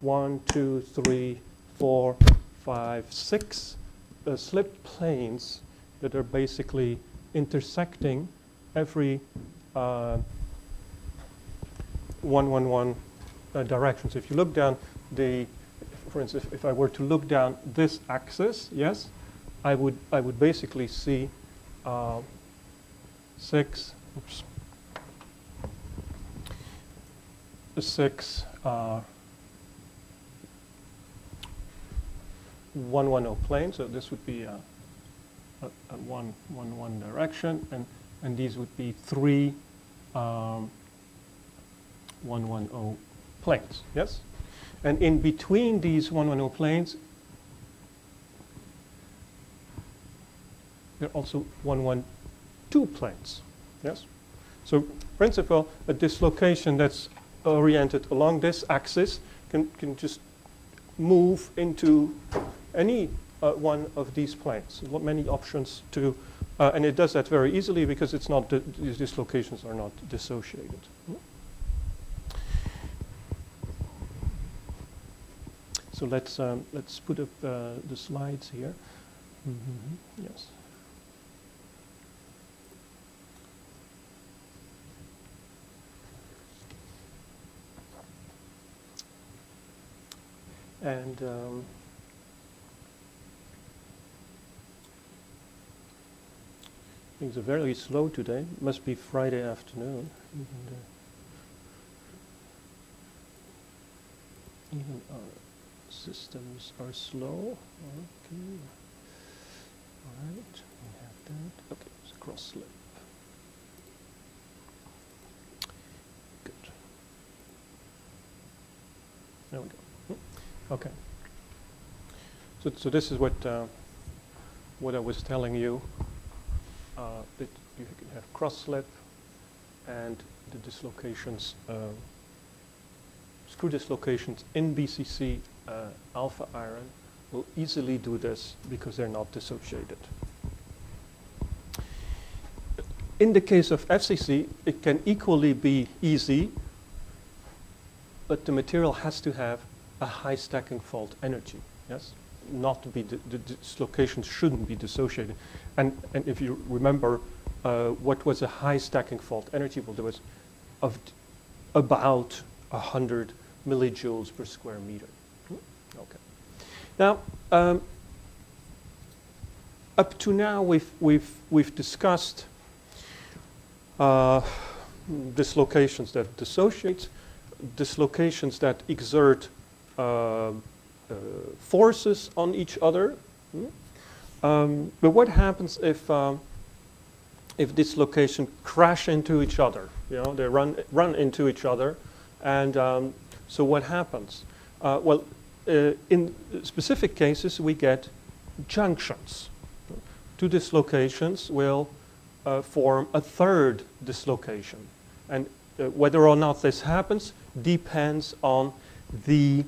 one, two, three, four, five, six uh, slip planes that are basically intersecting every uh, one, one, one uh, direction. So if you look down the, for instance, if, I were to look down this axis, yes, I would, I would basically see uh, six, oops, six, 110 plane. So this would be a, a, a one, one, one direction, and, and these would be three um, 110 planes. Yes? And in between these 110 planes, there are also 112 planes. Yes? So, principle, a dislocation that's oriented along this axis can, can just move into any uh, one of these planes. Many options to, uh, and it does that very easily because it's not these dislocations are not dissociated. So let's um, let's put up uh, the slides here. Mm -hmm. Yes. And um, things are very slow today. Must be Friday afternoon. Even, even our systems are slow. Okay. All right, we have that. Okay, it's a cross slip. Good. There we go. Okay. So, so this is what uh, what I was telling you. Uh, that you can have cross slip and the dislocations, uh, screw dislocations in BCC uh, alpha iron will easily do this because they're not dissociated. In the case of FCC, it can equally be easy, but the material has to have a high stacking fault energy. Yes, not be the, dislocations shouldn't be dissociated. And and if you remember, uh, what was a high stacking fault energy? Well, there was of about hundred millijoules per square meter. Okay. Now, um, up to now, we've we've we've discussed uh, dislocations that dissociate, dislocations that exert uh, forces on each other. Hmm? Um, but what happens if um, if dislocation crash into each other? You know, they run run into each other, and um, so what happens? Uh, well, uh, in specific cases, we get junctions. Two dislocations will uh, form a third dislocation, and uh, whether or not this happens depends on the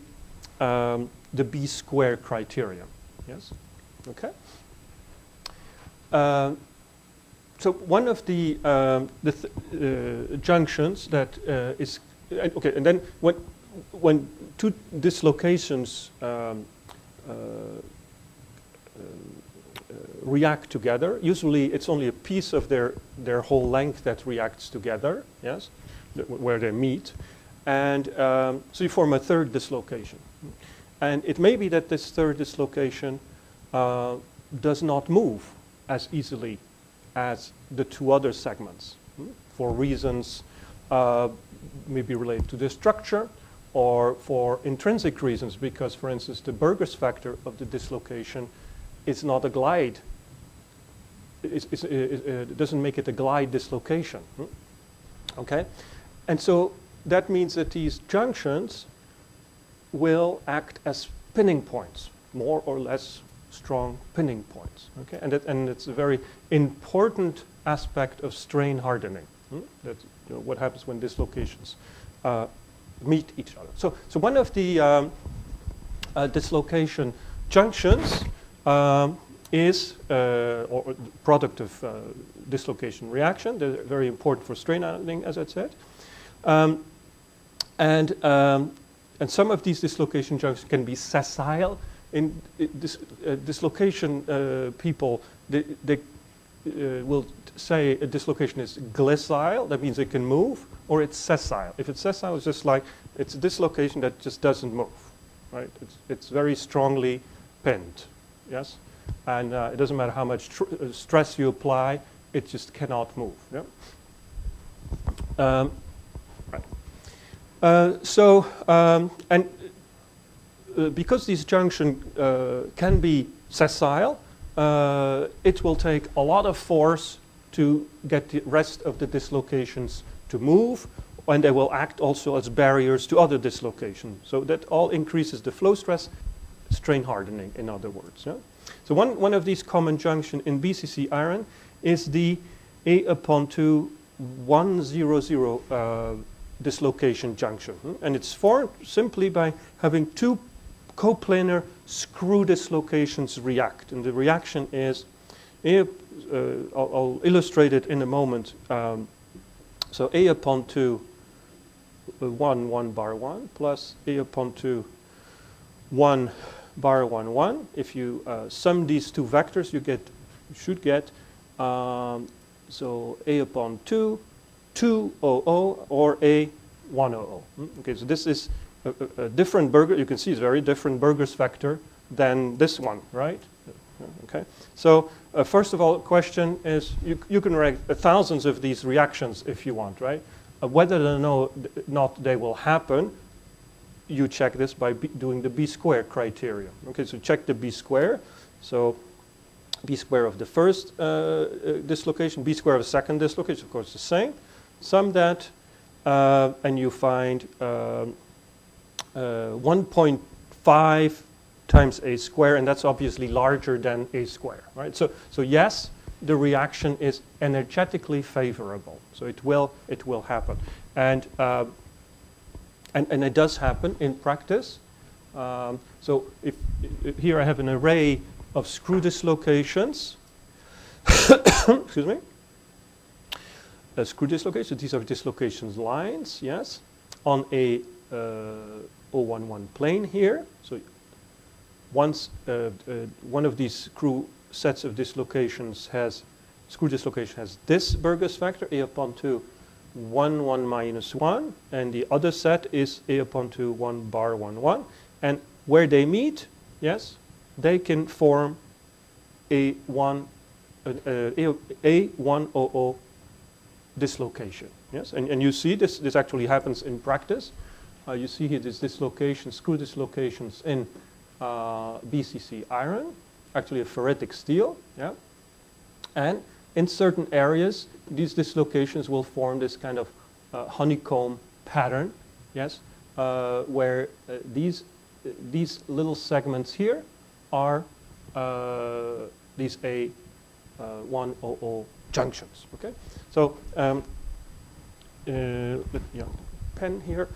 um, the B square criterion. Yes? Okay? Uh, so one of the, um, the th uh, junctions that uh, is, okay, and then when, when two dislocations um, uh, react together, usually it's only a piece of their, their whole length that reacts together, yes, where they meet. And um, so you form a third dislocation. And it may be that this third dislocation uh, does not move as easily as the two other segments hmm, for reasons uh, maybe related to the structure or for intrinsic reasons because, for instance, the Burgers vector of the dislocation is not a glide. It's, it's, it, doesn't make it a glide dislocation. Hmm? Okay? And so that means that these junctions will act as pinning points, more or less strong pinning points. Okay? And, it, and it's a very important aspect of strain hardening. Hmm? You know, what happens when dislocations uh, meet each other. So, so one of the um, uh, dislocation junctions um, is uh, or product of uh, dislocation reaction. They're very important for strain hardening, as I said. Um, and um, and some of these dislocation junctions can be sessile. In this uh, dislocation, uh, people they, they uh, will say a dislocation is glissile. That means it can move, or it's sessile. If it's sessile, it's just like it's a dislocation that just doesn't move, right? It's, it's very strongly pinned, yes, and uh, it doesn't matter how much uh, stress you apply, it just cannot move. Yeah? Um. Uh, so, um, and uh, because this junction uh, can be sessile, uh, it will take a lot of force to get the rest of the dislocations to move, and they will act also as barriers to other dislocations. So that all increases the flow stress, strain hardening, in other words. Yeah? So one, one of these common junctions in BCC iron is the A upon 2 100 uh, dislocation junction. Hmm? And it's formed simply by having two coplanar screw dislocations react. And the reaction is, uh, I'll, I'll, illustrate it in a moment. Um, so A upon 2, uh, 1, 1 bar 1, plus A upon 2, 1 bar 1, 1. If you uh, sum these two vectors, you get, should get um, so A upon 2, 2, 0, 0, or A, 1, 0, 0. Okay, so this is a, a, different Burger, you can see it's very different Burgers vector than this one, right? Okay, so uh, first of all, question is, you, you can write uh, thousands of these reactions if you want, right? Uh, whether or no, not they will happen, you check this by doing the B square criteria. Okay, so check the B square. So b square of the first uh, uh, dislocation, b square of the second dislocation, of course the same. Sum that, uh, and you find um, uh, 1.5 times a square, and that's obviously larger than a square, right? So, so yes, the reaction is energetically favorable. So it will, it will happen. And, uh, and, and it does happen in practice. Um, so if, if, here I have an array of screw dislocations. Excuse me. Uh, screw dislocations, these are dislocations lines, yes, on a uh, 011 plane here. So once uh, uh, one of these screw sets of dislocations has, screw dislocation has this Burgers vector, A upon 2, 1, 1 minus 1, and the other set is A upon 2, 1 bar 1, 1. And where they meet, yes, they can form a one uh, a, a one o o dislocation. Yes, and, and you see this this actually happens in practice. Uh, you see here these dislocations, screw dislocations in uh, BCC iron, actually a ferritic steel. Yeah, and in certain areas, these dislocations will form this kind of uh, honeycomb pattern. Yes, uh, where uh, these these little segments here are uh, these A uh, 100 junctions. Okay, so um, uh, yeah, pen here.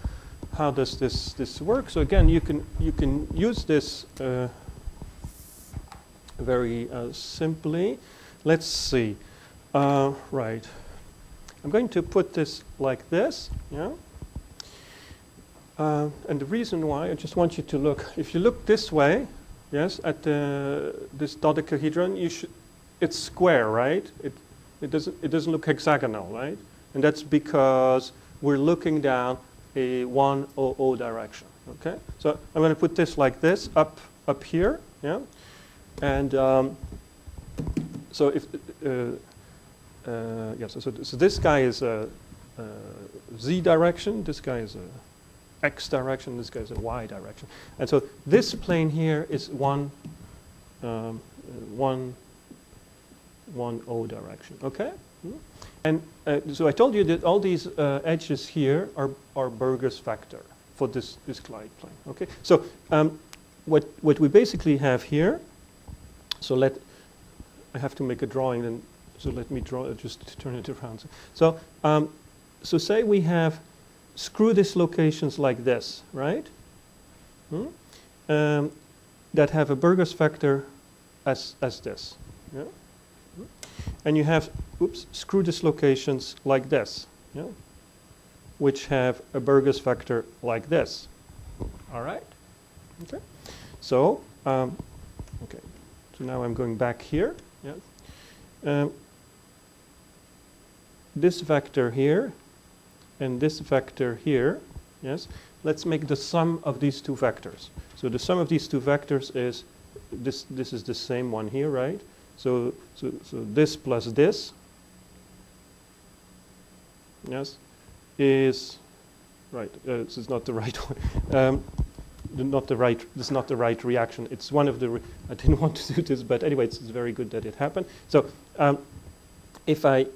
How does this this work? So again, you can you can use this uh, very uh, simply. Let's see. Right. I'm going to put this like this. Yeah. Uh, and the reason why, I just want you to look, if you look this way, yes, at the, this dodecahedron, you should, it's square, right? It, it, doesn't, it doesn't look hexagonal, right? And that's because we're looking down a 100 direction, okay? So I'm going to put this like this, up, up here, yeah? And um, so if, uh, uh, yes, so, so this guy is a, a z direction, this guy is a x direction, this goes in y direction. And so this plane here is one, um, one, one O direction, okay? And uh, so I told you that all these uh, edges here are, are Burgers vector for this, this glide plane, okay? So um, what, what we basically have here, so let, I have to make a drawing then, so let me draw, just turn it around. So, um, so say we have screw dislocations like this, right? Hmm? Um, that have a Burgers vector as, as this. Yeah? And you have oops, screw dislocations like this, yeah? which have a Burgers vector like this. All right. Okay. So, um, okay. So now I'm going back here. Yeah. Um, this vector here and this vector here. Yes. Let's make the sum of these two vectors. So the sum of these two vectors is this. This is the same one here, right? So so so this plus this. Yes, is right. Uh, this is not the right one. Um, not the right. This is not the right reaction. It's one of the. I didn't want to do this, but anyway, it's, it's very good that it happened. So, um, if I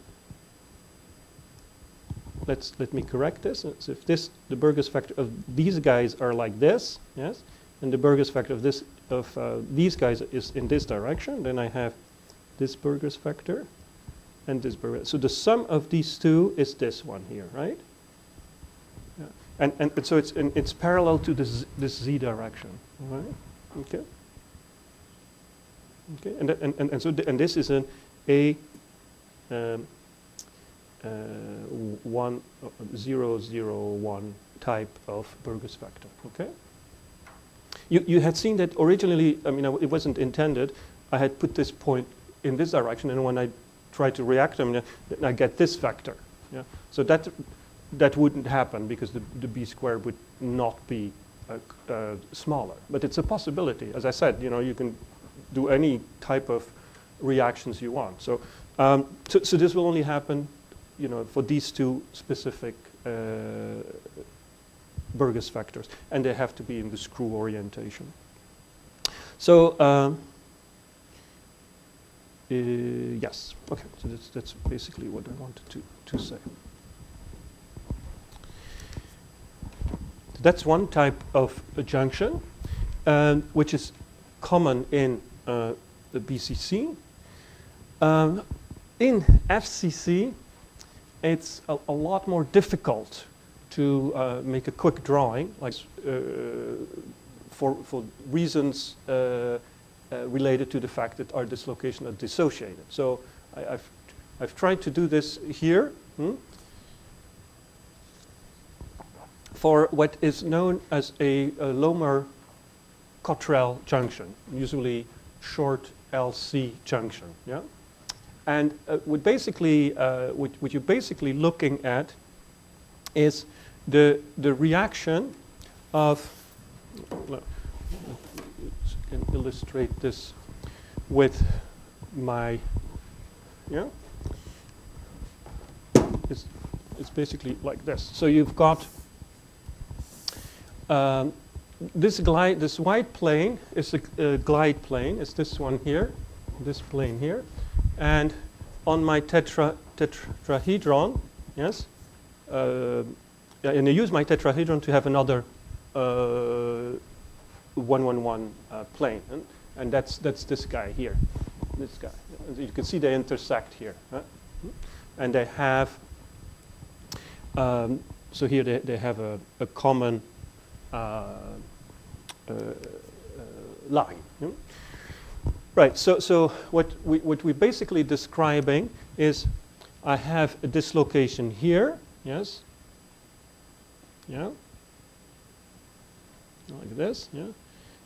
let's let me correct this. So if this the Burgers vector of these guys are like this, yes, and the Burgers vector of this of uh, these guys is in this direction, then I have this Burgers vector and this Burgers. So the sum of these two is this one here, right? Yeah. And, and so it's and it's parallel to this this z direction, right? Okay. Okay, and and and, and so th and this is an a um, uh, one uh, zero zero one type of Burgers vector. Okay. You you had seen that originally. I mean, it wasn't intended. I had put this point in this direction, and when I try to react them, I get this vector. Yeah. So that that wouldn't happen because the, the b squared would not be uh, uh, smaller. But it's a possibility. As I said, you know, you can do any type of reactions you want. So, um, so, so, this will only happen, you know, for these two specific uh, Burgers vectors, and they have to be in the screw orientation. So, um, yes, okay, so that's, that's basically what I wanted to, to say. That's one type of junction, um, which is common in uh, the BCC. Um, in FCC, it's a, a, lot more difficult to uh, make a quick drawing, like uh, for, for reasons uh, uh, related to the fact that our dislocation are dissociated. So I, have I've tried to do this here hmm, for what is known as a, a Lomer-Cottrell junction, usually short LC junction. Yeah? And uh, what basically, uh, what, what, you're basically looking at is the, the reaction of, can illustrate this with my, yeah? It's, it's basically like this. So you've got um, this glide, this white plane is a, a glide plane. It's this one here, this plane here. And on my tetra, tetrahedron, yes, uh, and I use my tetrahedron to have another uh, 111 uh, plane. And, and, that's, that's this guy here, this guy. As you can see they intersect here. And they have, um, so here they, they have a, a common uh, uh, uh line. Right, so, so what, we, what we're basically describing is I have a dislocation here, yes, yeah, like this, yeah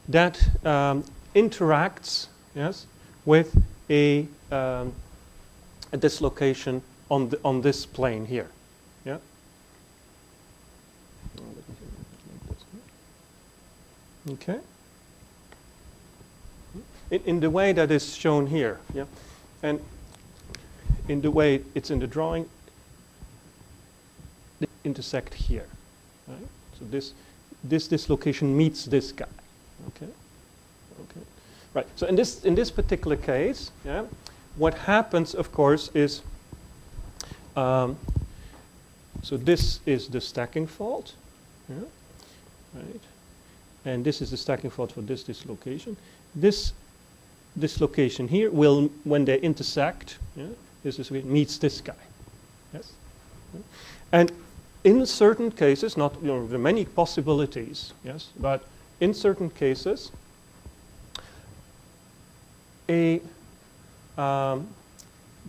that um, interacts yes, with a, um, a dislocation on, the, on this plane here. Yeah? Okay. In, in the way that is shown here, yeah, and in the way it's in the drawing, they intersect here. Right? So this this dislocation meets this guy. Okay. Okay. Right. So in this in this particular case, yeah, what happens, of course, is um, so this is the stacking fault, yeah, right, and this is the stacking fault for this dislocation. This dislocation here will, when they intersect, yeah, this is meets this guy, yes, and in certain cases, not you know, there are many possibilities, yes, but in certain cases, a um,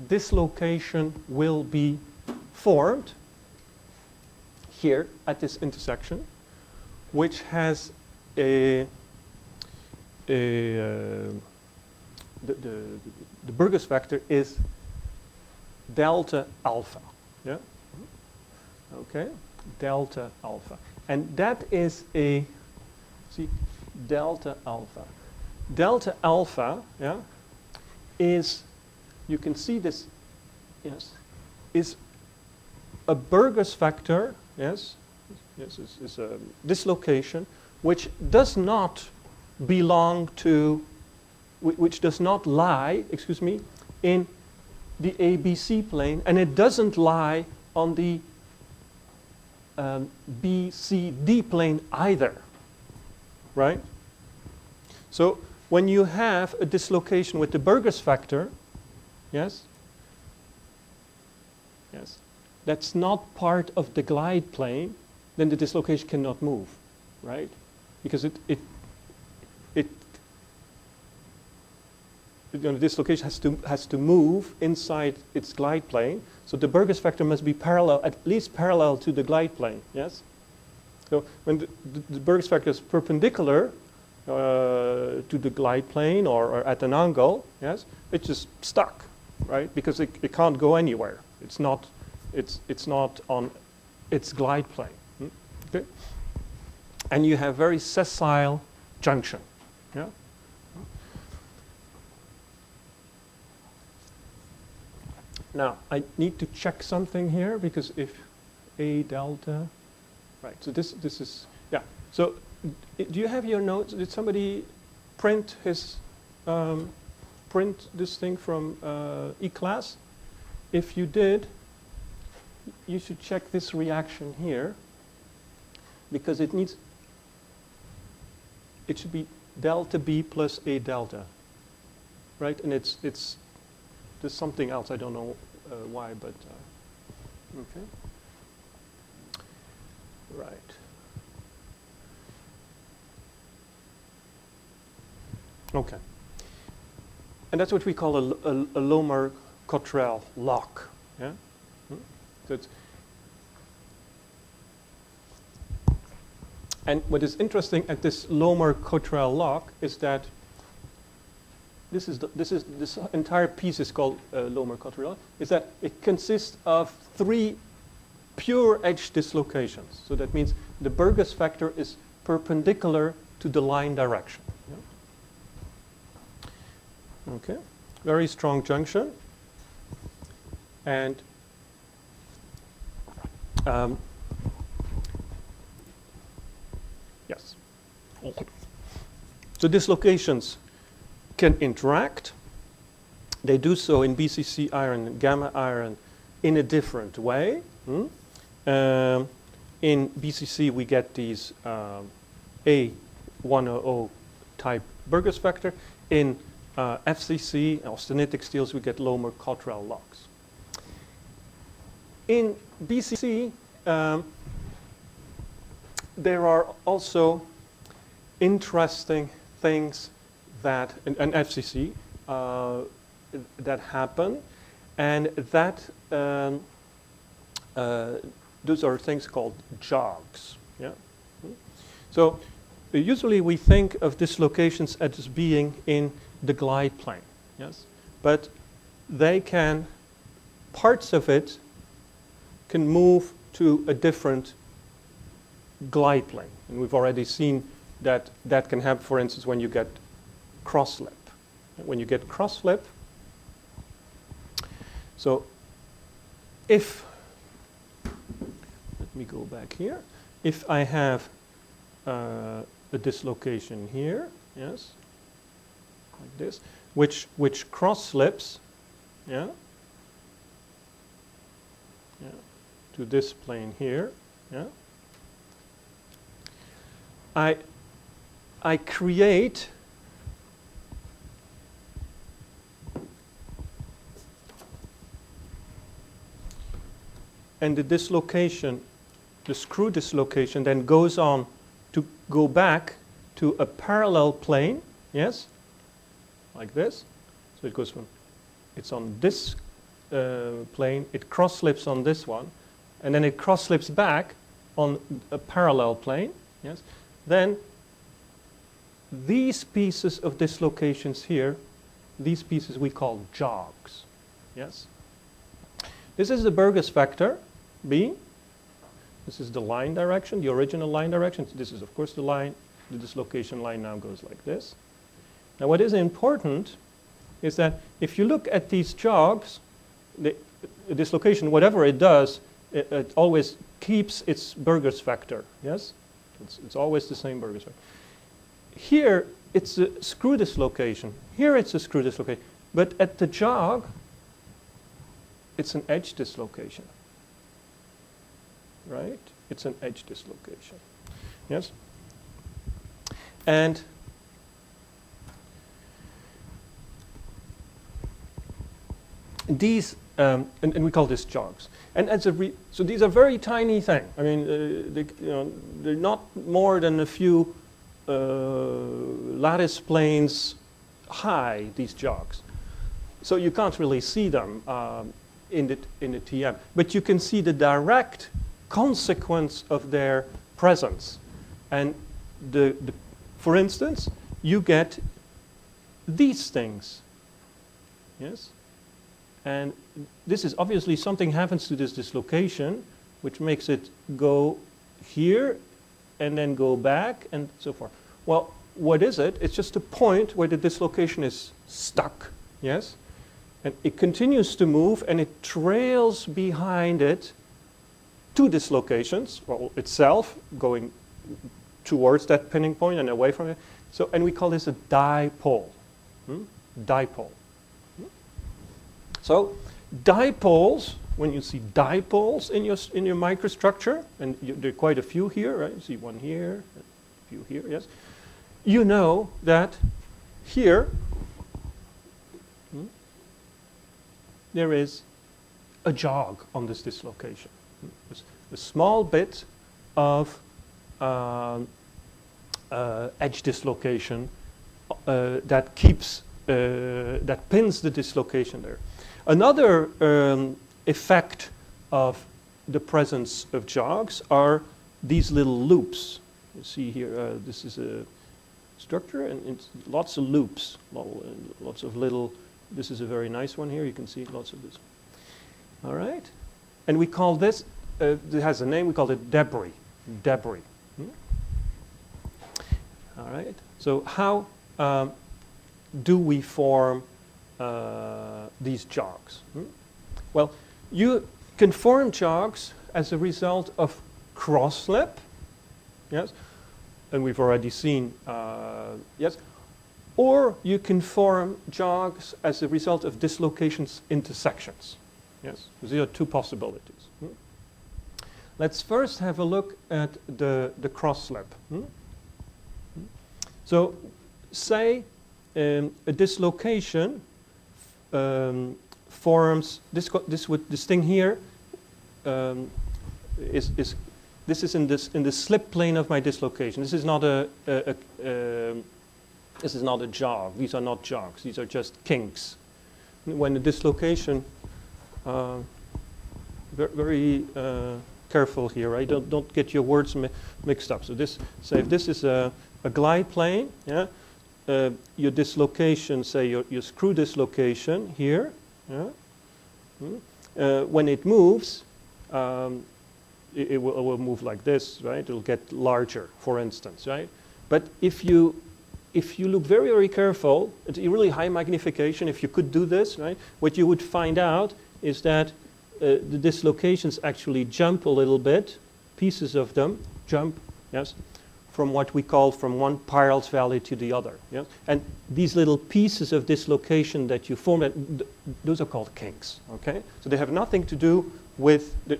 dislocation will be formed here at this intersection, which has a, a uh, the, the, the Burgers vector is delta alpha. Yeah? Okay, delta alpha. And that is a, see, delta alpha. Delta alpha, yeah, is, you can see this, yes, is a Burgers vector, yes, yes, is, is a dislocation which does not belong to, which does not lie, excuse me, in the ABC plane, and it doesn't lie on the um, BCD plane either, right? So when you have a dislocation with the Burgers vector, yes, yes, that's not part of the glide plane, then the dislocation cannot move, right? Because it, it, it you know, the dislocation has to, has to move inside its glide plane. So the Burgers vector must be parallel, at least parallel to the glide plane, yes? So when the, the, vector is perpendicular uh, to the glide plane or, or, at an angle, yes, it's just stuck, right? Because it, it can't go anywhere. It's not, it's, it's not on its glide plane. Hmm? Okay? And you have very sessile junction. Yeah? Now, I need to check something here because if A delta, right, so this, this is, yeah. So do you have your notes? Did somebody print his, um, print this thing from uh, e-class? If you did, you should check this reaction here because it needs, it should be delta B plus A delta, right? And it's, it's there's something else, I don't know uh, why, but uh, okay. Right. Okay. And that's what we call a, a, a Lomer-Cottrell lock. Yeah? Hmm? So and what is interesting at this Lomer-Cottrell lock is that this is the, this is this entire piece is called uh, Lomer-Cottrell, is that it consists of three pure edge dislocations. So that means the Burgers vector is perpendicular to the line direction. Yeah? Okay, very strong junction, and um, yes. So dislocations can interact. They do so in BCC iron and gamma iron in a different way. Hmm? Um, in BCC, we get these um, A100 type Burgers vector. In uh, FCC, austenitic steels, we get Lomer-Cottrell locks. In BCC, um, there are also interesting things that, an, FCC, uh, that happen. And that, um, uh, those are things called jogs. Yeah? So usually we think of dislocations as being in the glide plane. Yes? But they can, parts of it can move to a different glide plane. And we've already seen that that can happen, for instance, when you get cross slip. When you get cross slip, so if, let me go back here, if I have uh, a dislocation here, yes, like this, which, which cross slips, yeah, yeah, to this plane here, yeah, I, I create and the dislocation, the screw dislocation, then goes on to go back to a parallel plane, yes, like this. So it goes from, it's on this uh, plane, it cross slips on this one, and then it cross slips back on a parallel plane, yes. Then these pieces of dislocations here, these pieces we call jogs. Yes? This is the Burgers vector, B. This is the line direction, the original line direction. This is, of course, the line. The dislocation line now goes like this. Now, what is important is that if you look at these jogs, the, the dislocation, whatever it does, it, it, always keeps its Burgers vector. Yes? It's, it's always the same Burgers vector. Here, it's a screw dislocation. Here, it's a screw dislocation. But at the jog, it's an edge dislocation. Right? It's an edge dislocation. Yes? And these, um, and, and, we call this jogs. And as a so these are very tiny things. I mean, uh, they, you know, they're not more than a few uh, lattice planes high, these jogs. So you can't really see them um, in, the, in the TM. But you can see the direct consequence of their presence. And the, the, for instance, you get these things. Yes? And this is obviously something happens to this dislocation, which makes it go here and then go back and so forth. Well, what is it? It's just a point where the dislocation is stuck, yes? And it continues to move and it trails behind it two dislocations, well, itself going towards that pinning point and away from it. So, and we call this a dipole. Hmm? Dipole. So dipoles, when you see dipoles in your, in your microstructure, and you, there are quite a few here, right? You see one here, a few here, yes. You know that here hmm, there is a jog on this dislocation. A small bit of uh, uh, edge dislocation uh, that keeps, uh, that pins the dislocation there. Another um, effect of the presence of jogs are these little loops. You see here, uh, this is a structure and it's lots of loops, lots of little, this is a very nice one here, you can see lots of this. All right? And we call this, uh, it has a name, we call it debris, debris. Hmm? All right? So how um, do we form uh, these jogs? Hmm? Well, you can form jogs as a result of cross slip, yes, and we've already seen, uh, yes, or you can form jogs as a result of dislocations intersections. Yes, these are two possibilities. Let's first have a look at the, the cross slip. Hmm? So say um, a dislocation um, forms, this, this, would, this thing here um, is, is, this is in, this, in the slip plane of my dislocation. This is not a, a, a um, this is not a jog. These are not jogs. These are just kinks. When the dislocation, uh, very, very uh, careful here, right? Don't, don't get your words mi mixed up. So this, say if this is a, a glide plane, yeah, uh, your dislocation, say your, your screw dislocation here, yeah? Hmm? uh, when it moves, um, it, it, will, it, will, move like this, right? It'll get larger, for instance, right? But if you if you look very, very careful, it's a really high magnification. If you could do this, right, what you would find out is that uh, the dislocations actually jump a little bit, pieces of them jump, yes, from what we call from one Peierls valley to the other. Yeah? And these little pieces of dislocation that you form, th those are called kinks. Okay? So they have nothing to do with, the,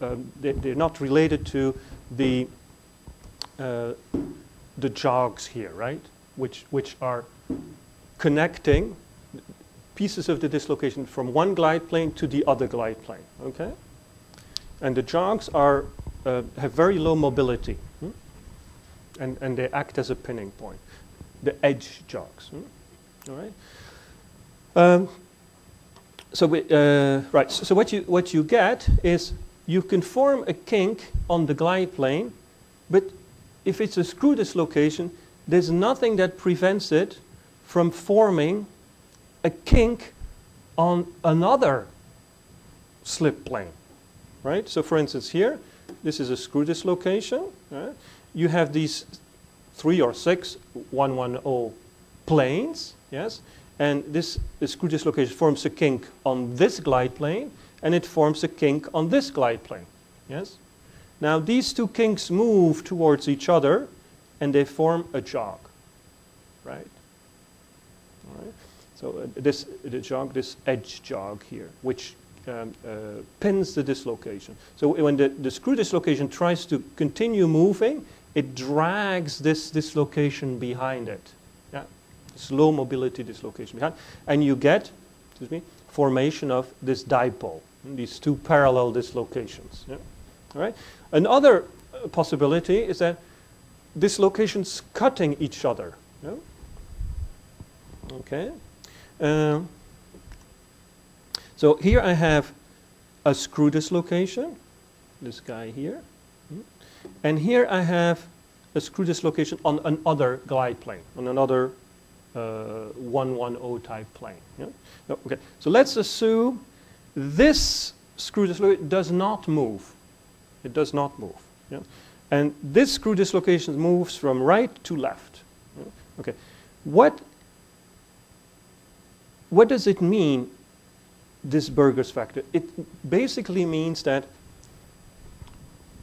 um, they, are not related to the, uh, the jogs here, right? Which, which are connecting pieces of the dislocation from one glide plane to the other glide plane. Okay? And the jogs are, uh, have very low mobility and, and they act as a pinning point. The edge jogs. Hmm? All right. Um, so we, uh, right. So, so, what you what you get is you can form a kink on the glide plane, but if it's a screw dislocation, there's nothing that prevents it from forming a kink on another slip plane, right? So for instance here, this is a screw dislocation. Right? You have these three or six 110 planes, yes? And this screw dislocation forms a kink on this glide plane, and it forms a kink on this glide plane, yes? Now these two kinks move towards each other, and they form a jog, right? All right. So uh, this the jog, this edge jog here, which um, uh, pins the dislocation. So when the, the screw dislocation tries to continue moving, it drags this dislocation behind it. Yeah, slow mobility dislocation behind, and you get, excuse me, formation of this dipole. These two parallel dislocations. Yeah? All right. Another uh, possibility is that dislocations cutting each other. Yeah? Okay. Um, so here I have a screw dislocation, this guy here. And here I have a screw dislocation on another glide plane, on another uh, 110 type plane. Yeah? Okay, so let's assume this screw dislocation does not move. It does not move. Yeah? And this screw dislocation moves from right to left. Yeah? Okay, what, what does it mean this Burgers vector? It basically means that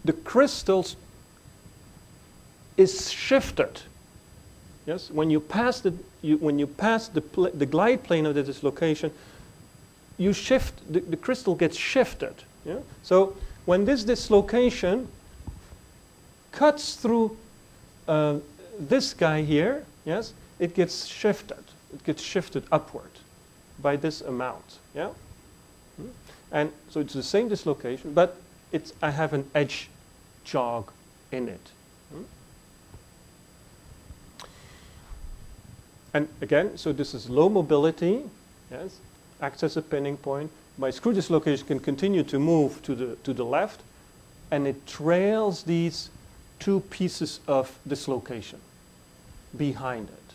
the crystals is shifted. Yes, when you pass the you, when you pass the the glide plane of the dislocation, you shift the, the crystal gets shifted. Yeah? So when this dislocation cuts through uh, this guy here, yes, it gets shifted. It gets shifted upward by this amount. Yeah. And so it's the same dislocation, but it's, I have an edge jog in it. Hmm? And again, so this is low mobility, yes, acts as a pinning point. My screw dislocation can continue to move to the, to the left, and it trails these two pieces of dislocation behind it.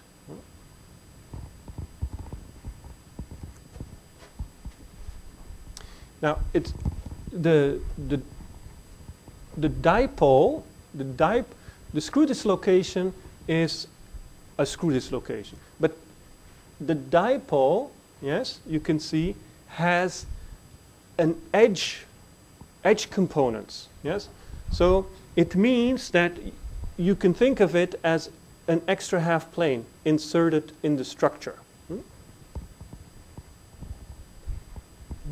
Now, it's the, the, the dipole, the, dip, the screw dislocation is a screw dislocation. But the dipole, yes, you can see, has an edge, edge components, yes? So it means that you can think of it as an extra half plane inserted in the structure.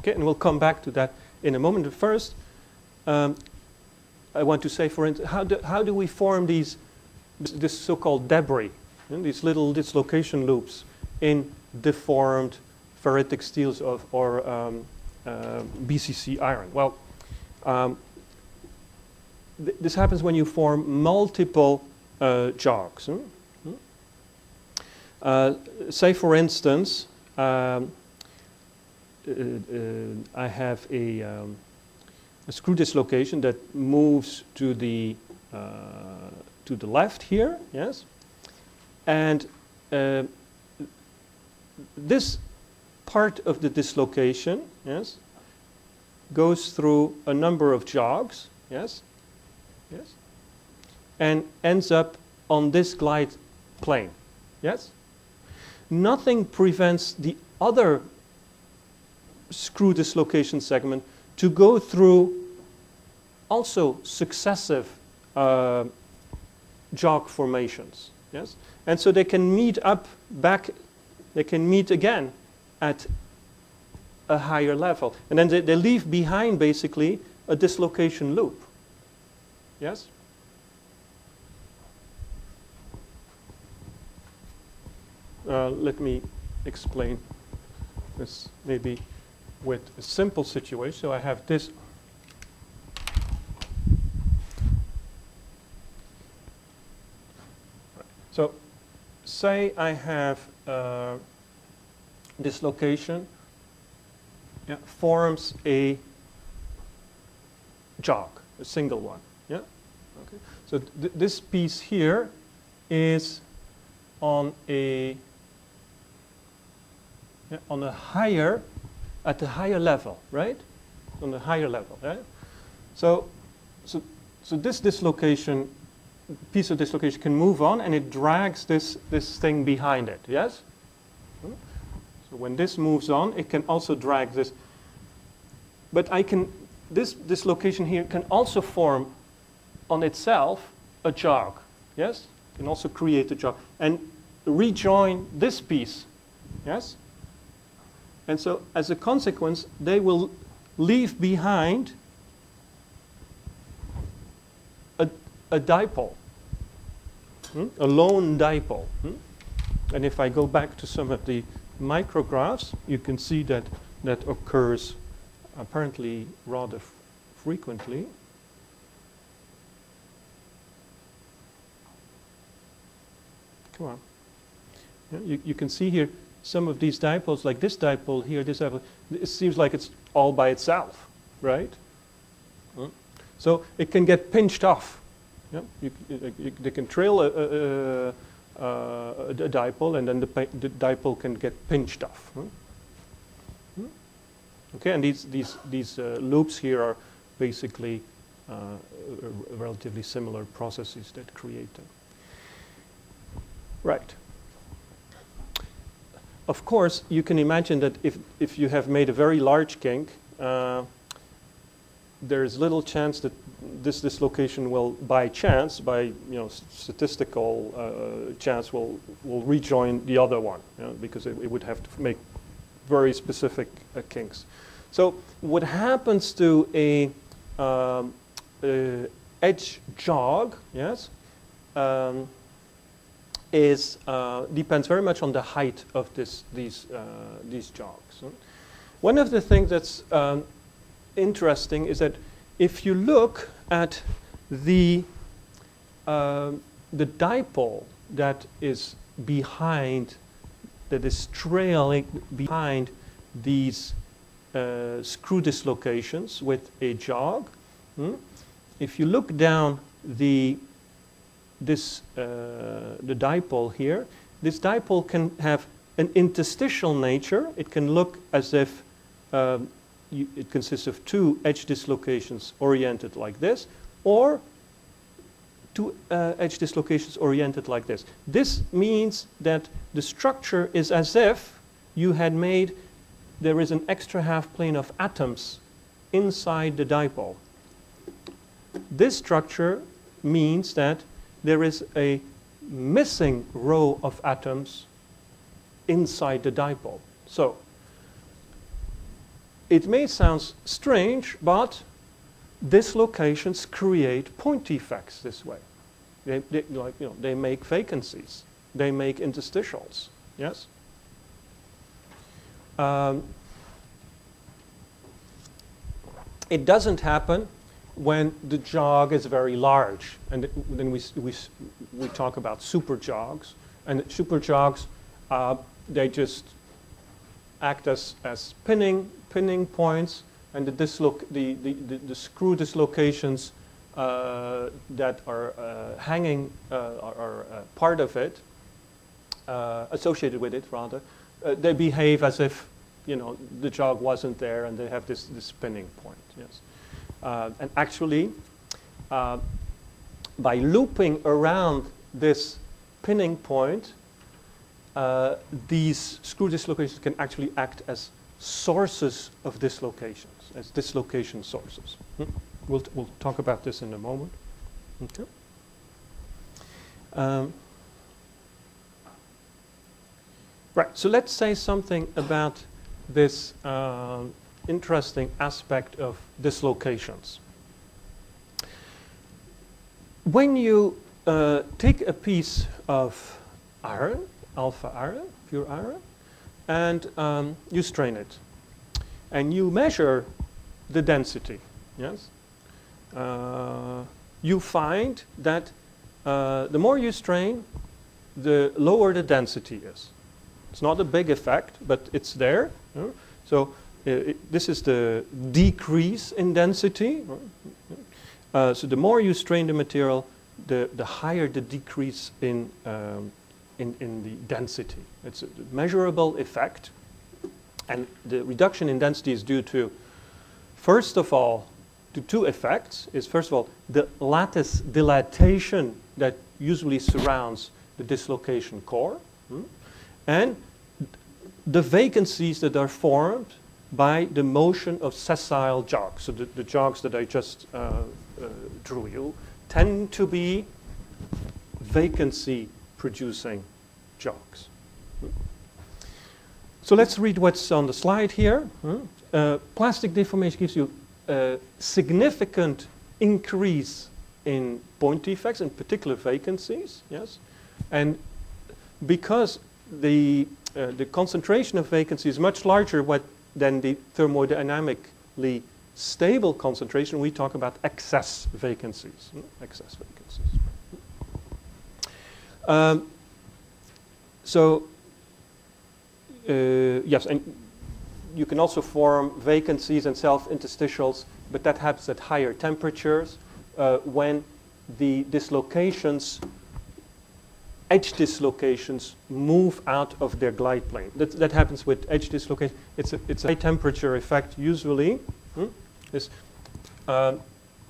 Okay, and we'll come back to that in a moment. But first, um, I want to say, for instance, how do, how do we form these, this so-called debris, these little dislocation loops in deformed ferritic steels of, or um, uh, BCC iron? Well, um, th this happens when you form multiple uh, jogs. Hmm? Hmm? Uh, say, for instance, um, I have a, um, a, screw dislocation that moves to the uh, to the left here, yes, and this part of the dislocation, yes, goes through a number of jogs, yes, yes, and ends up on this glide plane, yes. Nothing prevents the other screw dislocation segment to go through also successive uh, jog formations. Yes? And so they can meet up back, they can meet again at a higher level. And then they, they leave behind basically a dislocation loop. Yes? Uh, let me explain this maybe with a simple situation. So I have this. So say I have uh, this location yeah, forms a jog, a single one. Yeah. Okay. So th this piece here is on a yeah, on a higher, at a higher level, right? On a higher level, right? So, so, so this dislocation, piece of dislocation can move on and it drags this, this thing behind it, yes? So when this moves on, it can also drag this. But I can, this dislocation here can also form on itself a jog, yes? Can also create a jog and rejoin this piece, yes? And so as a consequence, they will leave behind a, a dipole, hmm? a lone dipole. Hmm? And if I go back to some of the micrographs, you can see that that occurs apparently rather frequently. Come on. You, you can see here some of these dipoles, like this dipole here, this dipole, it seems like it's all by itself, right? Hmm? So it can get pinched off. Yeah? You, you, they can trail a, a, a, a, dipole, and then the, the, dipole can get pinched off. Hmm? Hmm? Okay, and these, these, these uh, loops here are basically uh, relatively similar processes that create them. Right. Of course, you can imagine that if, if you have made a very large kink, uh, there's little chance that this dislocation will, by chance, by you know, statistical uh, chance, will, will rejoin the other one, you know, because it, it, would have to make very specific uh, kinks. So what happens to a, um, edge jog, yes, um, is uh, depends very much on the height of this, these, uh, these jogs. One of the things that's um, interesting is that if you look at the, uh, the dipole that is behind, that is trailing behind these uh, screw dislocations with a jog, hmm? if you look down the this, uh, the dipole here, this dipole can have an interstitial nature. It can look as if um, you, it consists of two edge dislocations oriented like this, or two uh, edge dislocations oriented like this. This means that the structure is as if you had made, there is an extra half plane of atoms inside the dipole. This structure means that there is a missing row of atoms inside the dipole. So it may sound strange, but dislocations create point defects this way. They, they, like, you know, they make vacancies. They make interstitials. Yes? Um, it doesn't happen when the jog is very large. And then we, we, we talk about super jogs. And super jogs, uh, they just act as, as pinning, pinning points, and the, disloc the, the, the, the screw dislocations uh, that are uh, hanging uh, are, are uh, part of it, uh, associated with it rather, they behave as if you know the jog wasn't there, and they have this, this pinning point. Yes. Uh, and actually, uh, by looping around this pinning point, uh, these screw dislocations can actually act as sources of dislocations, as dislocation sources. Hmm? We'll, we'll talk about this in a moment. Okay. Um, right, so let's say something about this uh, interesting aspect of dislocations. When you uh, take a piece of iron, alpha iron, pure iron, and um, you strain it, and you measure the density, yes, uh, you find that uh, the more you strain, the lower the density is. It's not a big effect, but it's there. You know? So it, this is the decrease in density. Uh, so the more you strain the material, the, the higher the decrease in, um, in, in the density. It's a measurable effect. And the reduction in density is due to, first of all, to two effects. Is first of all, the lattice dilatation that usually surrounds the dislocation core, hmm, and the vacancies that are formed by the motion of sessile jogs. So the, the jogs that I just uh, uh, drew you tend to be vacancy producing jogs. So let's read what's on the slide here. Uh, plastic deformation gives you a significant increase in point defects, in particular vacancies, yes? And because the, uh, the concentration of vacancy is much larger what, than the thermodynamically stable concentration, we talk about excess vacancies. Hmm? Excess vacancies. Um, so, uh, yes, and you can also form vacancies and self-interstitials, but that happens at higher temperatures uh, when the dislocations, edge dislocations, move out of their glide plane. That, that happens with edge dislocation. It's a, it's a high temperature effect usually. Hmm? Is, um,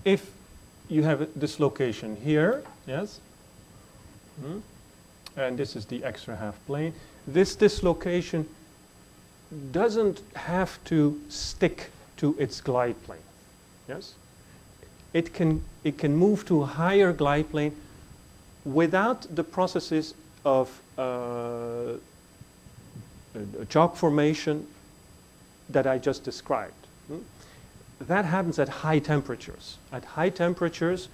if you have a dislocation here, yes, hmm? and this is the extra half plane, this dislocation doesn't have to stick to its glide plane. Yes? It can, it can move to a higher glide plane without the processes of uh, jog formation that I just described. Hmm? That happens at high temperatures. At high temperatures,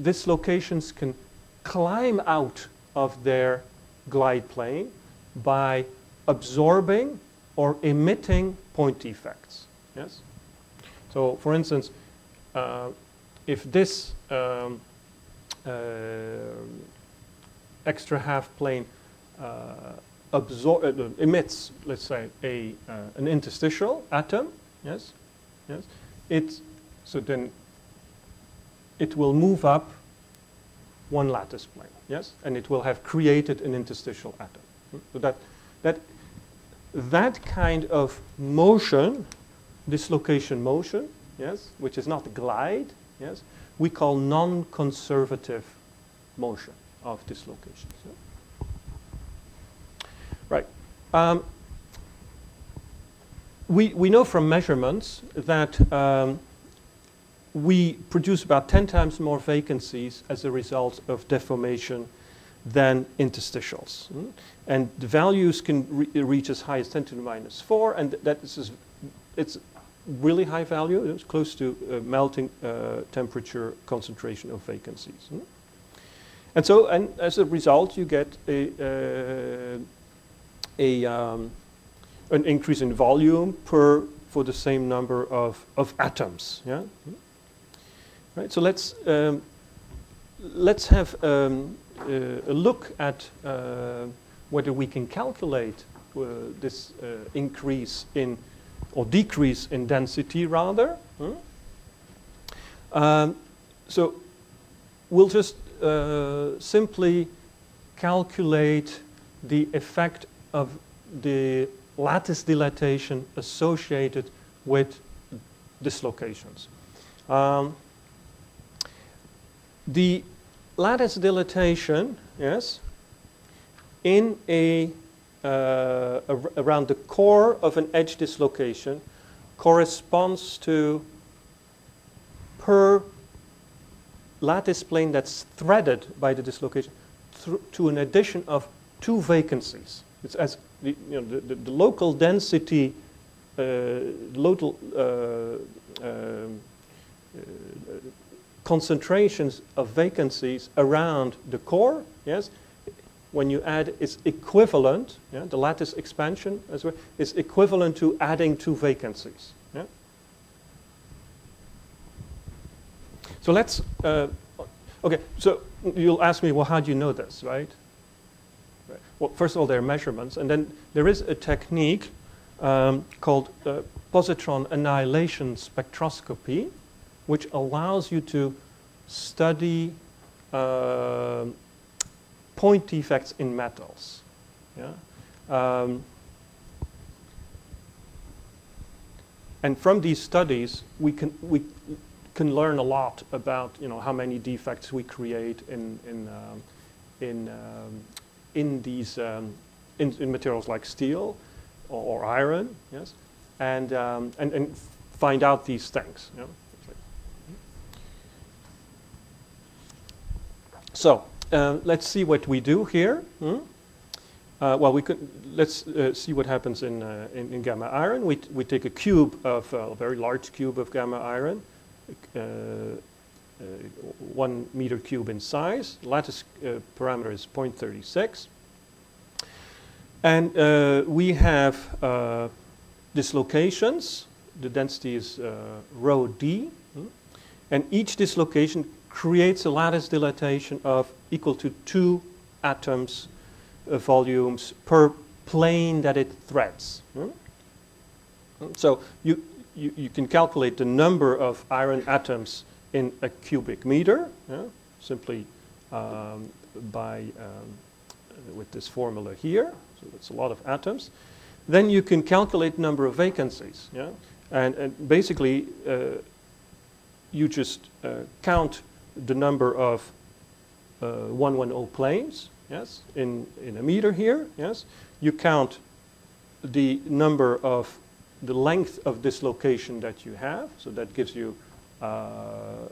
dislocations can climb out of their glide plane by absorbing or emitting point defects. Yes? So for instance, uh, if this um, extra half plane uh, absor uh, emits, let's say, a, uh, an interstitial atom, yes, yes, it, so then it will move up one lattice plane, yes, and it will have created an interstitial atom. So that, that, that kind of motion, dislocation motion, yes, which is not glide, yes, we call non-conservative motion of dislocations. Yeah? Right. Um, we, we know from measurements that um, we produce about 10 times more vacancies as a result of deformation than interstitials. Mm? And the values can re reach as high as 10 to the minus 4, and that is it's really high value. It's close to uh, melting uh, temperature concentration of vacancies. Mm? And so, and as a result, you get a, uh, a um, an increase in volume per for the same number of, of atoms. Yeah. Mm? Right. So let's um, let's have um, uh, a look at uh, whether we can calculate uh, this increase in or decrease in density rather. Hmm? Um, so we'll just uh, simply calculate the effect of the lattice dilatation associated with dislocations. Um, the lattice dilatation, yes, in a, uh, around the core of an edge dislocation corresponds to per lattice plane that's threaded by the dislocation to an addition of two vacancies. It's as the, you know, the, the, the local density, uh, local uh, um, uh, concentrations of vacancies around the core, yes, when you add is equivalent, yeah, the lattice expansion as well, is equivalent to adding two vacancies. Yeah? So let's, uh, okay, so you'll ask me, well, how do you know this, right? right? Well, first of all, there are measurements, and then there is a technique um, called uh, positron annihilation spectroscopy, which allows you to study uh, point defects in metals. Yeah? Um, and from these studies, we can, we can learn a lot about you know, how many defects we create in, in, um, in, um, in these um, in, in, materials like steel or, or iron, yes, and, um, and, and find out these things. You know? So uh, let's see what we do here. Hmm? Uh, well, we could let's uh, see what happens in, uh, in, in gamma iron. We we take a cube of uh, a very large cube of gamma iron, uh, one meter cube in size. Lattice parameter is 0.36, and we have dislocations. The density is rho d, hmm? and each dislocation creates a lattice dilatation of equal to two atoms uh, volumes per plane that it threads. Hmm? So you, you, you, can calculate the number of iron atoms in a cubic meter yeah, simply um, by um, with this formula here. So that's a lot of atoms. Then you can calculate number of vacancies. Yeah? And, and basically, uh, you just uh, count the number of uh, 110 planes, yes, in, in a meter here, yes. You count the number of the length of dislocation that you have, so that gives you, uh,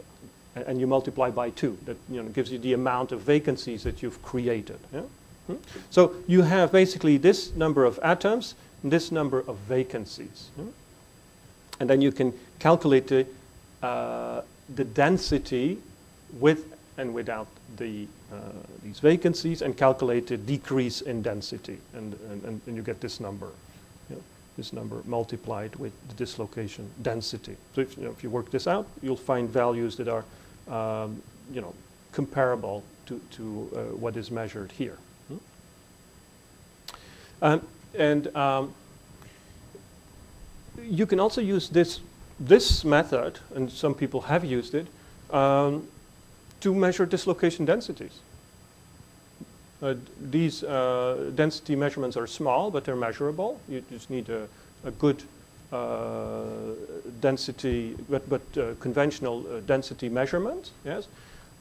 and you multiply by two. That you know, gives you the amount of vacancies that you've created. Yeah? Hmm? So you have basically this number of atoms, this number of vacancies. Hmm? And then you can calculate the, uh, the density with and without the, uh, these vacancies and calculate the decrease in density. And, and, and you get this number, you know, this number multiplied with the dislocation density. So if you, know, if you work this out, you'll find values that are um, you know, comparable to, to uh, what is measured here. Hmm? Um, and um, you can also use this, this method, and some people have used it, um, to measure dislocation densities. Uh, these uh, density measurements are small, but they're measurable. You just need a, a good uh, density, but, but uh, conventional uh, density measurement, yes?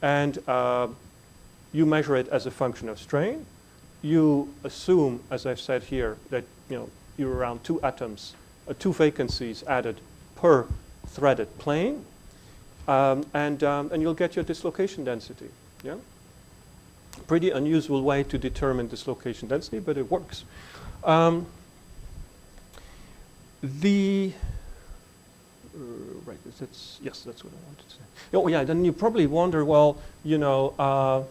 And uh, you measure it as a function of strain. You assume, as I've said here, that you know, you're around two atoms, two vacancies added per threaded plane. Um, and, um, and you'll get your dislocation density. Yeah? Pretty unusual way to determine dislocation density, but it works. Um, the uh, right, that's, yes, that's what I wanted to say. Oh yeah, then you probably wonder, well, you know, uh,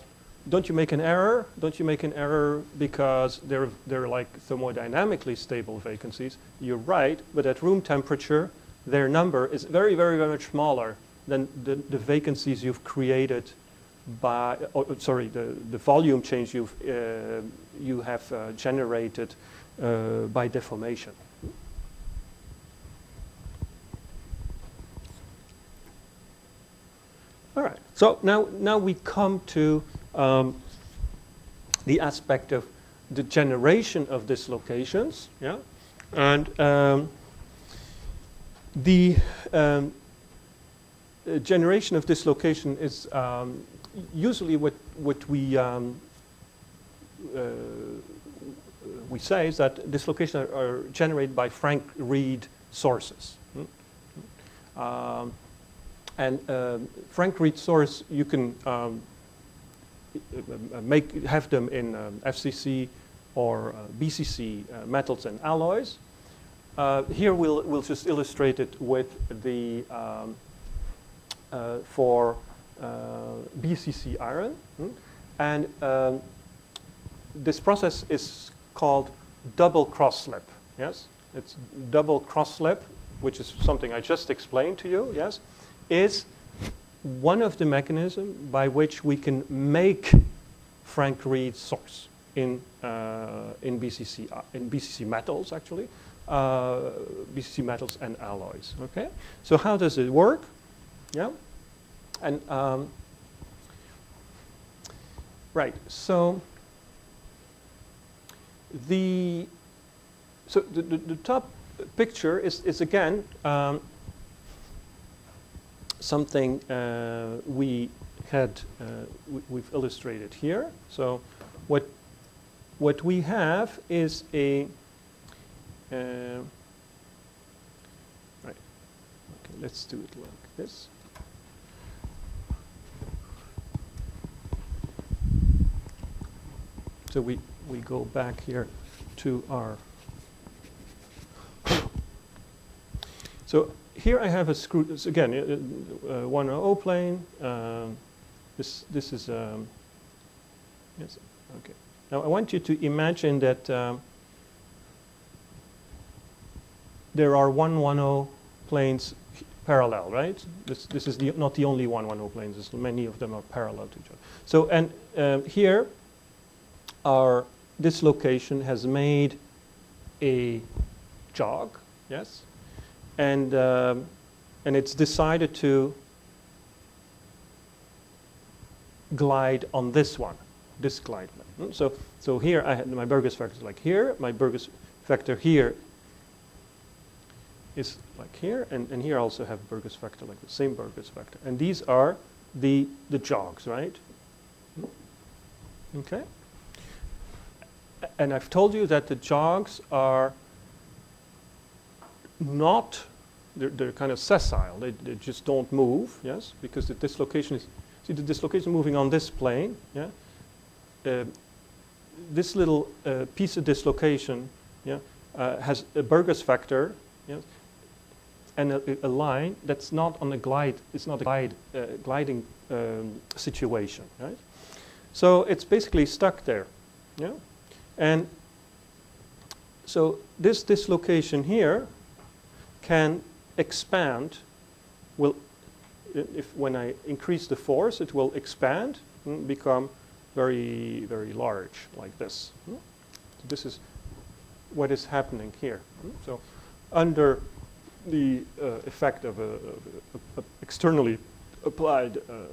don't you make an error? Don't you make an error because they're, they're like thermodynamically stable vacancies? You're right, but at room temperature, their number is very, very, very much smaller then the, the vacancies you've created by, oh, sorry, the, the volume change you've, uh, you have uh, generated uh, by deformation. All right, so now, now we come to um, the aspect of the generation of dislocations, yeah? And um, the, um, generation of dislocation is um, usually what, what we, um, uh, we say is that dislocations are, are generated by Frank Read sources. Hmm? Um, and um, Frank Read source, you can um, make, have them in um, FCC or uh, BCC uh, metals and alloys. Uh, here we'll, we'll just illustrate it with the um, uh, for uh, BCC iron. Hmm? And um, this process is called double cross slip. Yes, it's double cross slip, which is something I just explained to you. Yes, is one of the mechanisms by which we can make Frank Read source in uh, in BCC uh, in BCC metals actually, uh, BCC metals and alloys. Okay, so how does it work? Yeah. And um, right, so the so the, the, the, top picture is, is again um, something uh, we had uh, we, have illustrated here. So what what we have is a uh, right. Okay, let's do it like this. So we, we go back here to our. So here I have a screw, again, uh, uh, one O plane. Um, this, this is, um, yes, okay. Now I want you to imagine that um, there are one 1 planes parallel, right? This, this is the, not the only one 1 planes, many of them are parallel to each other. So, and um, here our dislocation has made a jog, yes, and um, and it's decided to glide on this one, this glide plane. Hmm, so so here I had my Burgers vector like here, my Burgers vector here is like here, and, and here I also have a Burgers vector like the same Burgers vector. And these are the the jogs, right? Hmm, okay and I've told you that the jogs are not, they're, they're kind of sessile. They, they just don't move, yes, because the dislocation is, see the dislocation moving on this plane, yeah. Uh, this little uh, piece of dislocation, yeah, uh, has a Burgers vector, yeah, and a, a, line that's not on a glide, it's not a glide, uh, gliding um, situation, right? So it's basically stuck there, yeah. And so this dislocation here can expand, will, if when I increase the force, it will expand and become very, very large like this. So this is what is happening here. So under the uh, effect of a, externally applied uh,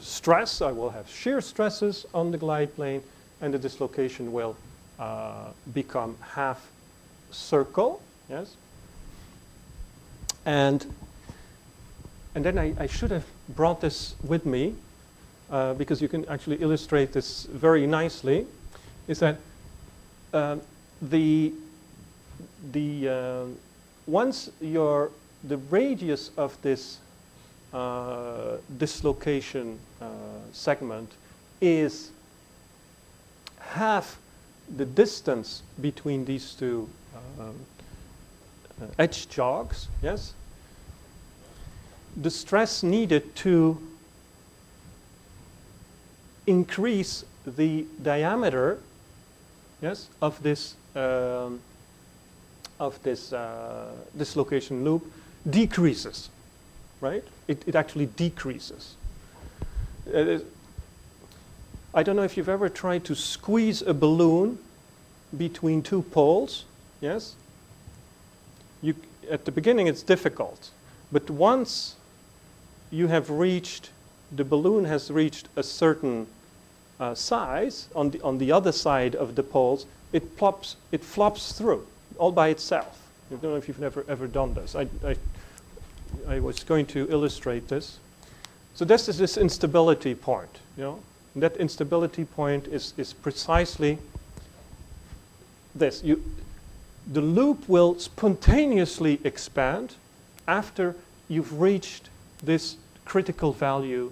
stress, I will have shear stresses on the glide plane and the dislocation will uh, become half circle, yes? And, and then I, I should have brought this with me uh, because you can actually illustrate this very nicely, is that uh, the, the, uh, once your, the radius of this uh, dislocation uh, segment is half the distance between these two um, uh, edge jogs, yes, the stress needed to increase the diameter, yes, of this um, of this uh, dislocation loop decreases, right? It, it actually decreases. Uh, I don't know if you've ever tried to squeeze a balloon between two poles. Yes? You, at the beginning, it's difficult. But once you have reached, the balloon has reached a certain uh, size on the, on the other side of the poles, it, plops, it flops through all by itself. I don't know if you've never ever done this. I, I, I was going to illustrate this. So this is this instability point. You know? And that instability point is, is precisely this. You, the loop will spontaneously expand after you've reached this critical value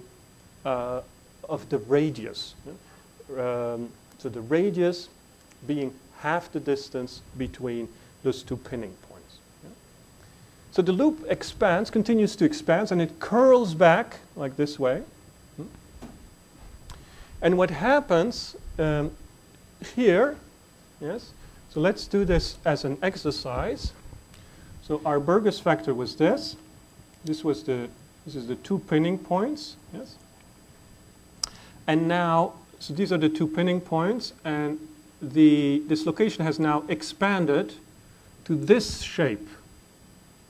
uh, of the radius. Um, so the radius being half the distance between those two pinning points. Yeah? So the loop expands, continues to expand, and it curls back like this way. And what happens um, here, yes, so let's do this as an exercise. So our Burgers vector was this. This was the, this is the two pinning points, yes. And now, so these are the two pinning points, and the dislocation has now expanded to this shape.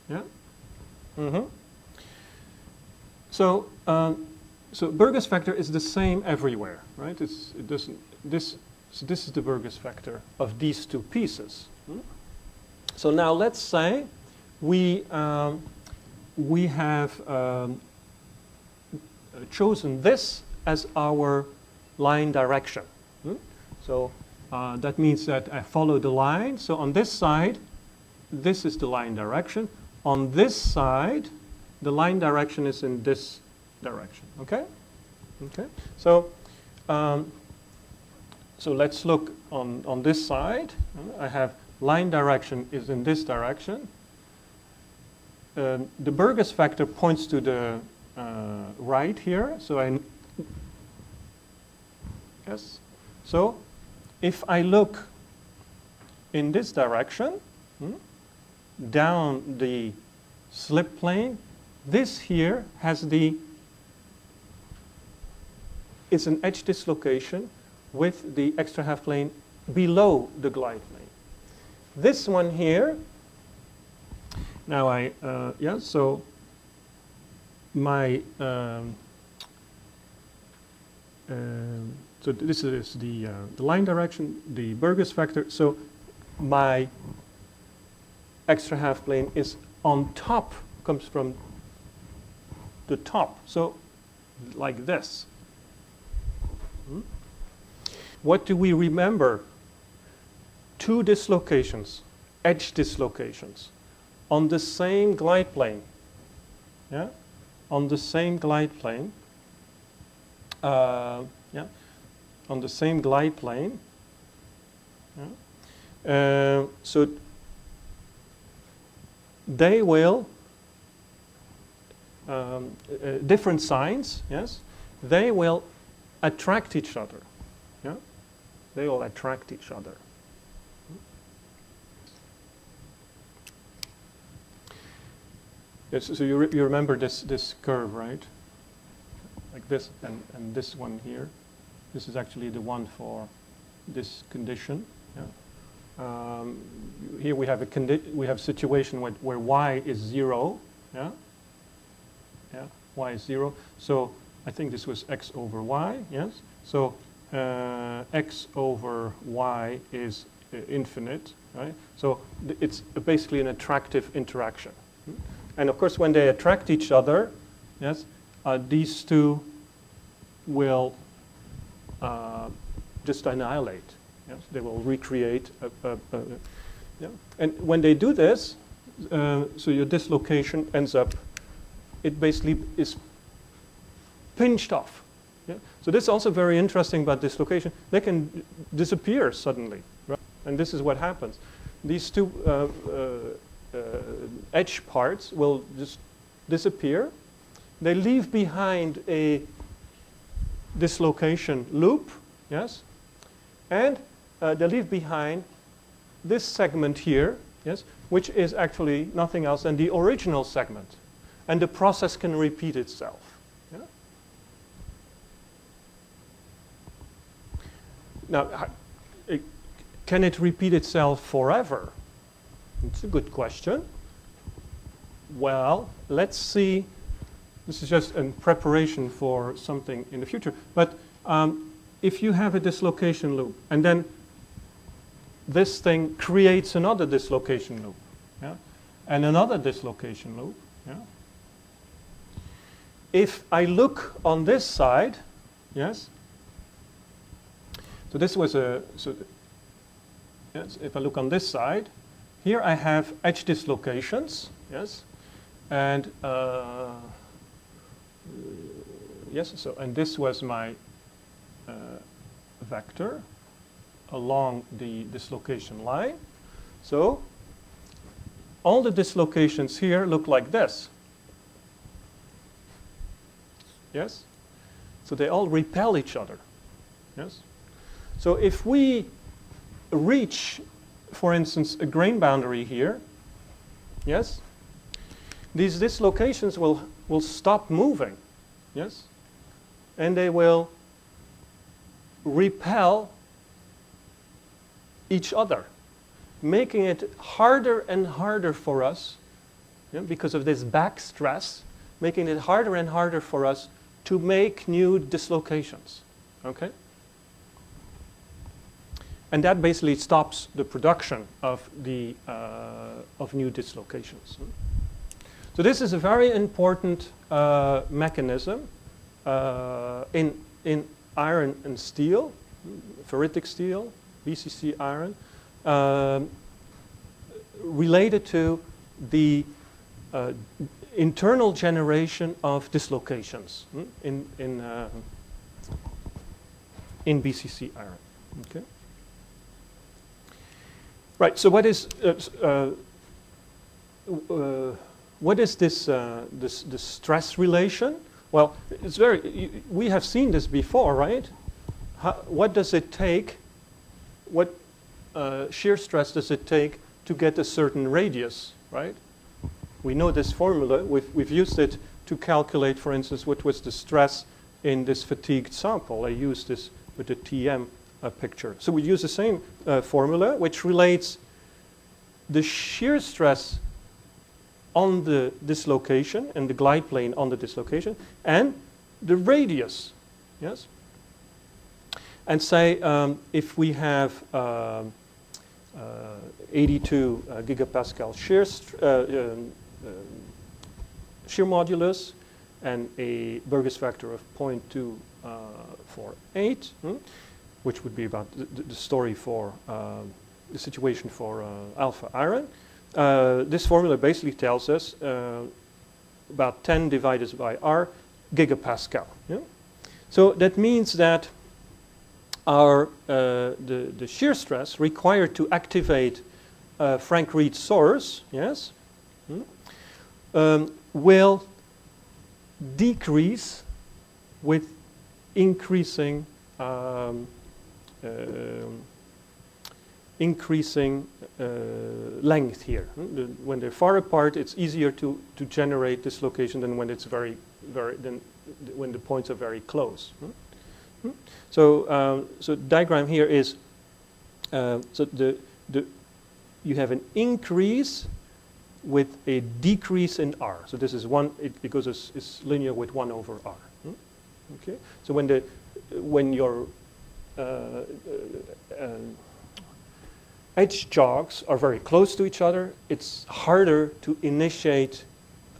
Yeah? Mm-hmm. So um, so Burgers vector is the same everywhere, right? It's, it doesn't, this So this is the Burgers vector of these two pieces. Hmm? So now let's say we, um, we have um, chosen this as our line direction. Hmm? So uh, that means that I follow the line. So on this side, this is the line direction. On this side, the line direction is in this direction. Okay? Okay. So, um, so let's look on, on this side. I have line direction is in this direction. Um, the Burgers vector points to the uh, right here. So I, yes. So if I look in this direction, hmm, down the slip plane, this here has the, it's an edge dislocation with the extra half plane below the glide plane. This one here, now I, uh, yeah, so my, um, um, so this is the, uh, the line direction, the Burgers vector. So my extra half plane is on top, comes from the top. So like this. Hmm? What do we remember? Two dislocations, edge dislocations, on the same glide plane. Yeah? On the same glide plane. Uh, yeah? On the same glide plane. Yeah? Uh, so they will um, uh, different signs, yes, they will attract each other. They all attract each other. Yes, so you, re you remember this, this curve, right? Like this and, and this one here. This is actually the one for this condition. Yeah? Um, here we have a we have situation where, where y is zero. Yeah? Yeah, y is 0. So I think this was x over y, yes? So uh, x over y is uh, infinite, right? So it's basically an attractive interaction. And of course, when they attract each other, yes, uh, these two will uh, just annihilate. Yes? They will recreate a, a, a, yeah. And when they do this, uh, so your dislocation ends up it basically is pinched off. So this is also very interesting about dislocation. They can disappear suddenly, right? and this is what happens. These two uh, uh, uh, edge parts will just disappear. They leave behind a dislocation loop, yes, and uh, they leave behind this segment here, yes, which is actually nothing else than the original segment and the process can repeat itself. Yeah? Now, can it repeat itself forever? It's a good question. Well, let's see. This is just in preparation for something in the future. But um, if you have a dislocation loop and then this thing creates another dislocation loop, yeah? and another dislocation loop, yeah? if I look on this side, yes, so this was a, so yes, if I look on this side, here I have edge dislocations, yes, and uh, yes, so, and this was my uh, vector along the dislocation line. So all the dislocations here look like this. Yes? So they all repel each other. Yes? So if we reach, for instance, a grain boundary here, yes? These dislocations will, will stop moving. Yes? And they will repel each other, making it harder and harder for us, yeah, because of this back stress, making it harder and harder for us to make new dislocations. Okay? And that basically stops the production of, the, uh, of new dislocations. So this is a very important uh, mechanism uh, in, in iron and steel, ferritic steel, BCC iron, um, related to the uh, internal generation of dislocations hmm, in, in, uh, in BCC iron. Okay. Right. So what is uh, uh, uh what is this, uh, this this stress relation? Well, it's very. We have seen this before, right? How, what does it take? What uh, shear stress does it take to get a certain radius, right? We know this formula. We've, we've used it to calculate, for instance, what was the stress in this fatigued sample. I used this with the TM uh, picture. So we use the same uh, formula, which relates the shear stress on the dislocation and the glide plane on the dislocation and the radius, yes? And say um, if we have um, uh, 82 uh, gigapascal shear, uh, um, shear modulus and a Burgers vector of 0.248, hmm, which would be about the, the story for um, the situation for alpha iron. this formula basically tells us about 10 divided by r gigapascal. Yeah? So that means that our, uh, the, the shear stress required to activate uh, Frank Read source, yes, hmm, um, will decrease with increasing um, uh, increasing uh, length here. Hmm, when they're far apart, it's easier to, to generate dislocation than when it's very, very, than when the points are very close. Hmm? Hmm? So, um, so diagram here is uh, so the the you have an increase with a decrease in r. So this is one it, because it's, it's linear with one over r. Okay. So when the when your um, edge jogs are very close to each other, it's harder to initiate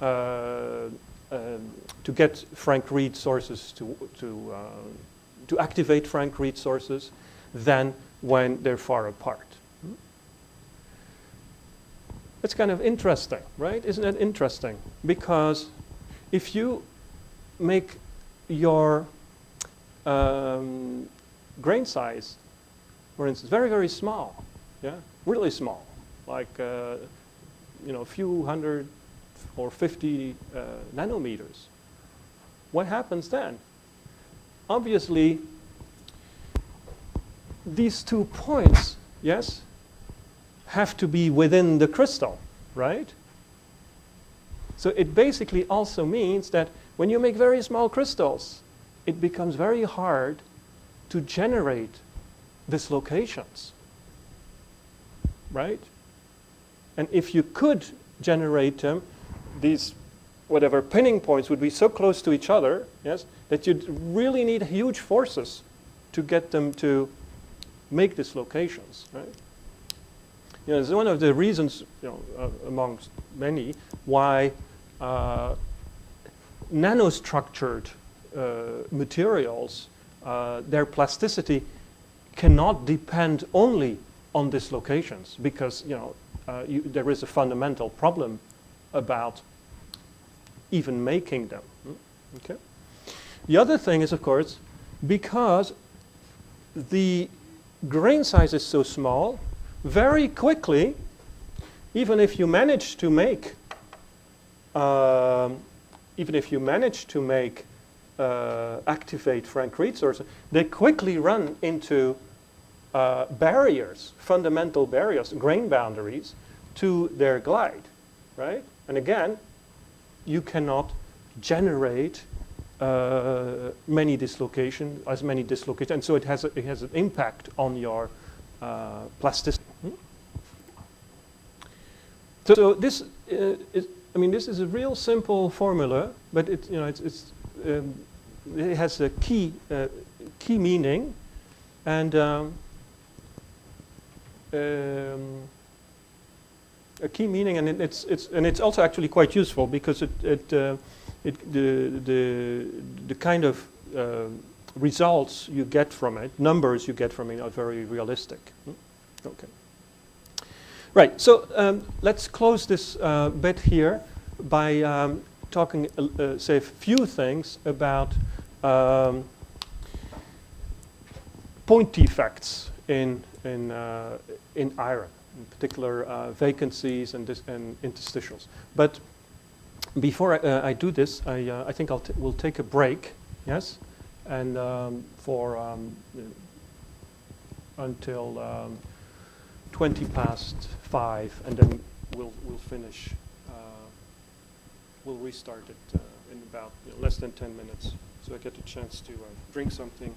uh, um, to get Frank Read sources to to uh, to activate Frank Read sources than when they're far apart. It's kind of interesting, right? Isn't it interesting? Because if you make your um, grain size, for instance, very, very small, yeah, really small, like, uh, you know, a few hundred or 50 uh, nanometers, what happens then? obviously, these two points, yes, have to be within the crystal, right? So it basically also means that when you make very small crystals, it becomes very hard to generate dislocations, right? And if you could generate them, these whatever pinning points would be so close to each other, yes, that you'd really need huge forces to get them to make dislocations, right? You know, it's one of the reasons, you know, uh, amongst many, why uh, nanostructured uh, materials, uh, their plasticity cannot depend only on dislocations because, you know, uh, you, there is a fundamental problem about even making them. Hmm? Okay. The other thing is, of course, because the grain size is so small, very quickly, even if you manage to make, um, even if you manage to make uh, activate Frank Read sources, they quickly run into uh, barriers, fundamental barriers, grain boundaries to their glide, right? And again, you cannot generate uh, many dislocation, as many dislocations, and so it has, a, it has an impact on your uh, plasticity. So, so, this, uh, is, I mean, this is a real simple formula, but it, you know, it's, it's um, it has a key, uh, key meaning, and um, um, a key meaning, and it, it's it's and it's also actually quite useful because it it uh, it the the the kind of uh, results you get from it, numbers you get from it, are very realistic. Hmm? Okay. Right. So um, let's close this uh, bit here by um, talking, uh, uh, say, a few things about um, point defects in in uh, in iron in particular uh, vacancies and, and, interstitials. But before I, uh, I do this, I, uh, I think I'll we'll take a break, yes, and um, for um, until um, 20 past five, and then we'll we'll finish. Uh, we'll restart it uh, in about you know, less than 10 minutes, so I get a chance to uh, drink something.